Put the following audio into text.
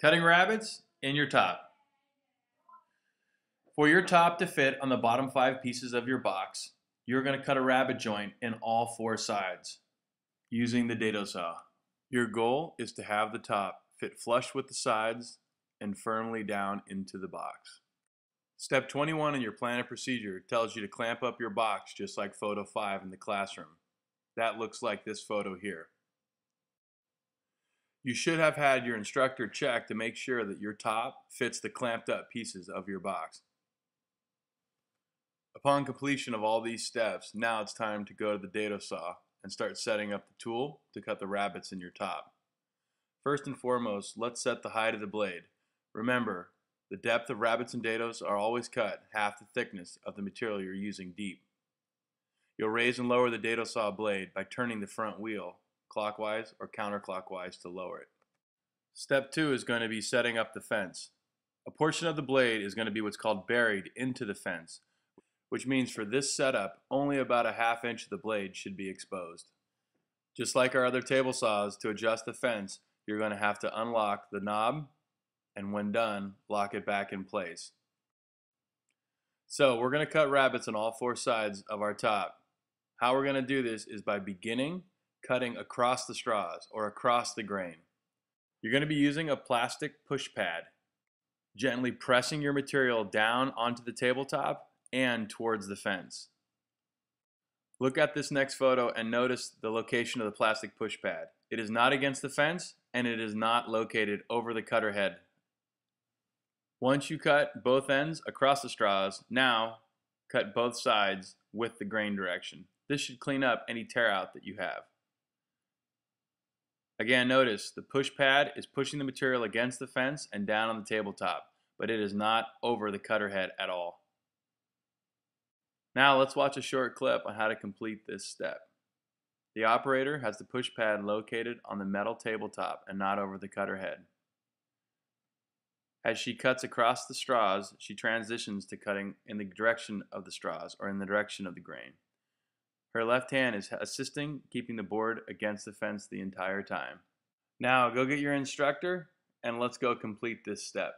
Cutting rabbets in your top. For your top to fit on the bottom five pieces of your box, you're going to cut a rabbet joint in all four sides using the dado saw. Your goal is to have the top fit flush with the sides and firmly down into the box. Step 21 in your plan of procedure tells you to clamp up your box just like photo 5 in the classroom. That looks like this photo here. You should have had your instructor check to make sure that your top fits the clamped up pieces of your box. Upon completion of all these steps, now it's time to go to the dado saw and start setting up the tool to cut the rabbets in your top. First and foremost, let's set the height of the blade. Remember, the depth of rabbets and dados are always cut half the thickness of the material you're using deep. You'll raise and lower the dado saw blade by turning the front wheel clockwise or counterclockwise to lower it. Step two is going to be setting up the fence. A portion of the blade is going to be what's called buried into the fence, which means for this setup, only about a half inch of the blade should be exposed. Just like our other table saws, to adjust the fence, you're going to have to unlock the knob, and when done, lock it back in place. So we're going to cut rabbets on all four sides of our top. How we're going to do this is by beginning cutting across the straws or across the grain. You're going to be using a plastic push pad, gently pressing your material down onto the tabletop and towards the fence. Look at this next photo and notice the location of the plastic push pad. It is not against the fence and it is not located over the cutter head. Once you cut both ends across the straws, now cut both sides with the grain direction. This should clean up any tear out that you have. Again, notice the push pad is pushing the material against the fence and down on the tabletop, but it is not over the cutter head at all. Now let's watch a short clip on how to complete this step. The operator has the push pad located on the metal tabletop and not over the cutter head. As she cuts across the straws, she transitions to cutting in the direction of the straws or in the direction of the grain. Her left hand is assisting keeping the board against the fence the entire time. Now go get your instructor and let's go complete this step.